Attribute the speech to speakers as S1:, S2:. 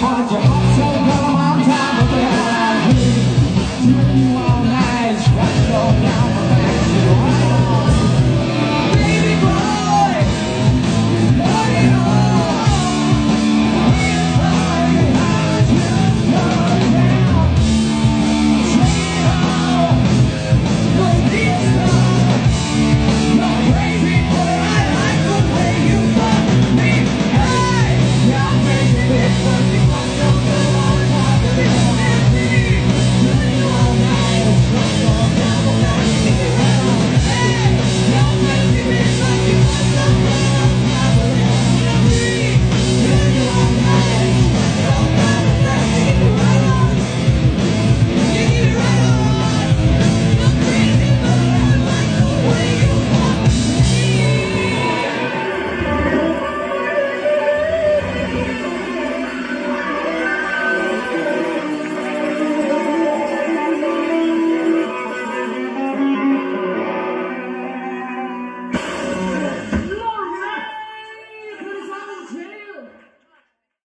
S1: hard your heart.